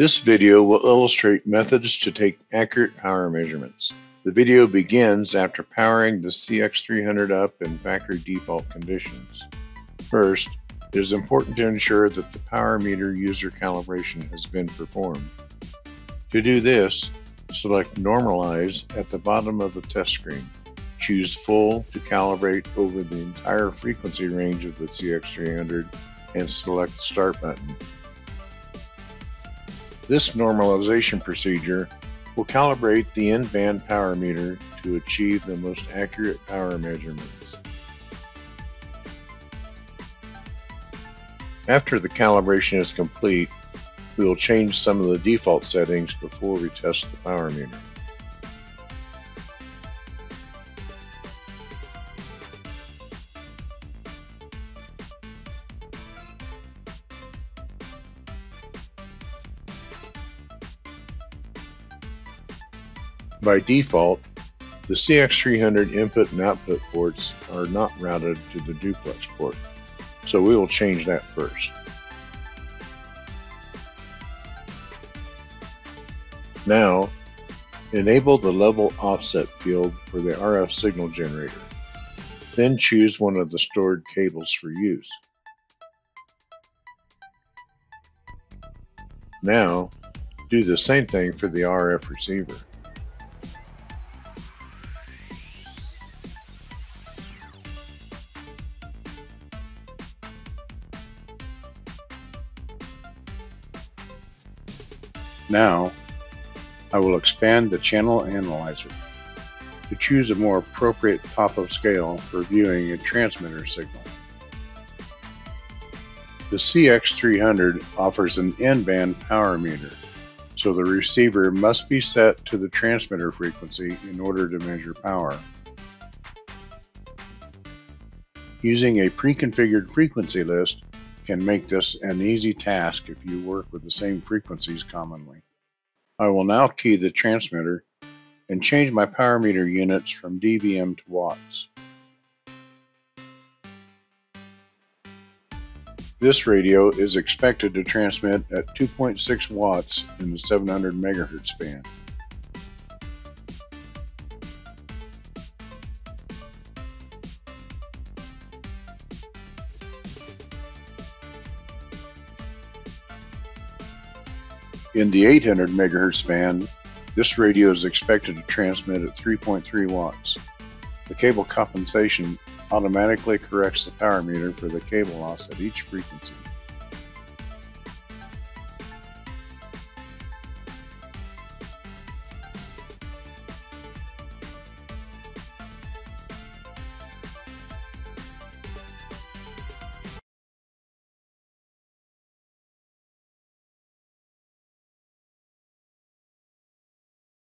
This video will illustrate methods to take accurate power measurements. The video begins after powering the CX300 up in factory default conditions. First, it is important to ensure that the power meter user calibration has been performed. To do this, select Normalize at the bottom of the test screen. Choose Full to calibrate over the entire frequency range of the CX300 and select the Start button. This normalization procedure will calibrate the in-band power meter to achieve the most accurate power measurements. After the calibration is complete, we will change some of the default settings before we test the power meter. By default, the CX300 input and output ports are not routed to the duplex port, so we will change that first. Now, enable the level offset field for the RF signal generator. Then choose one of the stored cables for use. Now, do the same thing for the RF receiver. Now, I will expand the channel analyzer to choose a more appropriate of scale for viewing a transmitter signal. The CX300 offers an in-band power meter, so the receiver must be set to the transmitter frequency in order to measure power. Using a pre-configured frequency list can make this an easy task if you work with the same frequencies commonly. I will now key the transmitter and change my power meter units from dBm to watts. This radio is expected to transmit at 2.6 watts in the 700 MHz band. In the 800 MHz band, this radio is expected to transmit at 3.3 watts. The cable compensation automatically corrects the power meter for the cable loss at each frequency.